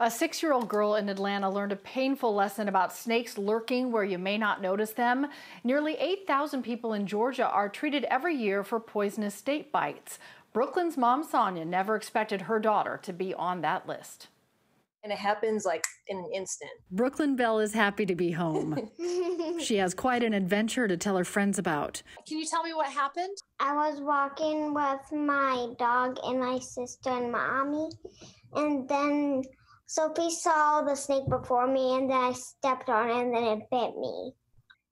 A six year old girl in Atlanta learned a painful lesson about snakes lurking where you may not notice them. Nearly 8,000 people in Georgia are treated every year for poisonous snake bites. Brooklyn's mom, Sonia, never expected her daughter to be on that list. And it happens like in an instant. Brooklyn Bell is happy to be home. she has quite an adventure to tell her friends about. Can you tell me what happened? I was walking with my dog and my sister and mommy, and then Sophie saw the snake before me, and then I stepped on it, and then it bit me.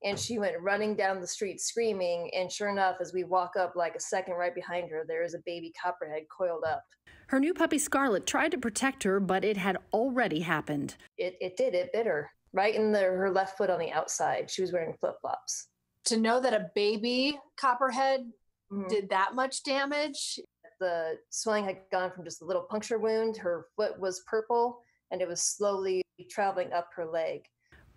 And she went running down the street screaming. And sure enough, as we walk up, like a second right behind her, there is a baby copperhead coiled up. Her new puppy Scarlet tried to protect her, but it had already happened. It, it did, it bit her right in the, her left foot on the outside. She was wearing flip flops. To know that a baby copperhead mm-hmm. did that much damage. The swelling had gone from just a little puncture wound. Her foot was purple and it was slowly traveling up her leg.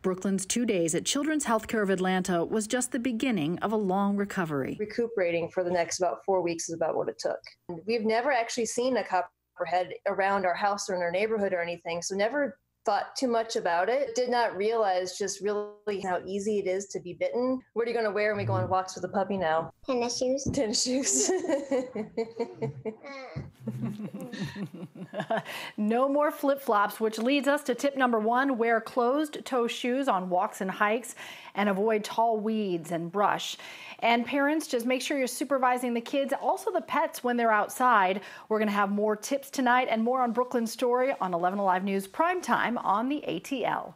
Brooklyn's two days at Children's Healthcare of Atlanta was just the beginning of a long recovery. Recuperating for the next about four weeks is about what it took. We've never actually seen a copperhead around our house or in our neighborhood or anything, so never thought too much about it. Did not realize just really how easy it is to be bitten. What are you going to wear when we go on mm-hmm. walks with the puppy now? Tennis shoes. Tennis shoes. no more flip flops, which leads us to tip number one wear closed toe shoes on walks and hikes and avoid tall weeds and brush. And parents, just make sure you're supervising the kids, also the pets when they're outside. We're going to have more tips tonight and more on Brooklyn's story on 11 Alive News Prime On the ATL.